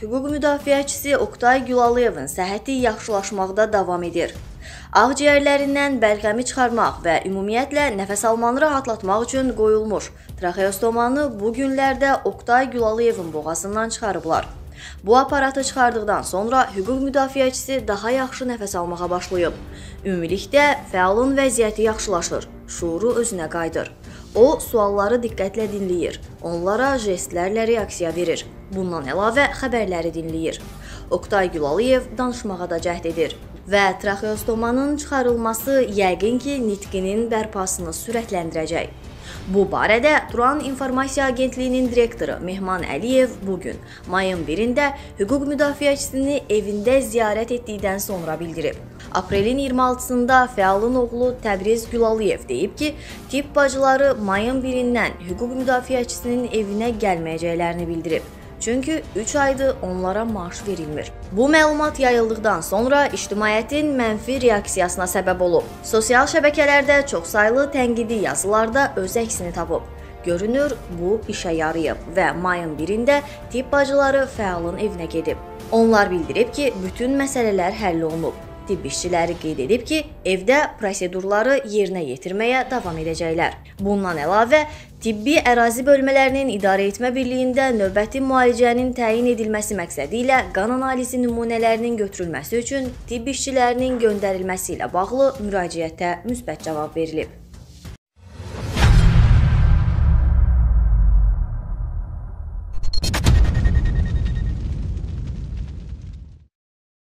hüquq müdafiəçisi Oqtay Gülalıyevin səhhəti yaxşılaşmaqda davam edir. Ağciyərlərindən bəlğəmi çıxarmaq və ümumiyyətlə nəfəs almanı rahatlatmaq üçün qoyulmuş traxeostomanı bu günlərdə Oqtay Gülalıyevin boğazından çıxarıblar. Bu aparatı çıxardıqdan sonra hüquq müdafiəçisi daha yaxşı nəfəs almağa başlayıb. Ümumilikdə fəalın vəziyyəti yaxşılaşır, şuuru özünə qayıdır. O, sualları diqqətlə dinləyir, onlara jestlərlə reaksiya verir. Bundan əlavə xəbərləri dinləyir. Oqtay Gülalıyev danışmağa da cəhd edir və traxeostomanın çıxarılması yəqin ki, nitqinin bərpasını sürətləndirəcək. Bu barədə Turan İnformasiya Agentliyinin direktoru Mehman Əliyev bu gün mayın 1-də hüquq müdafiəçisini evində ziyarət etdikdən sonra bildirib. Aprelin 26-sında fəalın oğlu Təbriz Gülalıyev deyib ki, tibb bacıları mayın 1-dən hüquq müdafiəçisinin evinə gəlməyəcəklərini bildirib. Çünki 3 aydır onlara maaş verilmir. Bu məlumat yayıldıqdan sonra ictimaiyyətin mənfi reaksiyasına səbəb olub. Sosial şəbəkələrdə çoxsaylı tənqidi yazılarda öz əksini tapıb. Görünür, bu işə yarayıb və mayın 1-də tibb bacıları fəalın evinə gedib. Onlar bildirib ki, bütün məsələlər həll olunub. Tibb işçiləri qeyd edib ki, evdə prosedurları yerinə yetirməyə davam edəcəklər. Bundan əlavə, tibbi ərazi bölmələrinin idarə etmə birliyində növbəti müalicənin təyin edilməsi məqsədi ilə qan analizi nümunələrinin götürülməsi üçün tibb işçilərinin göndərilməsi ilə bağlı müraciətə müsbət cavab verilib.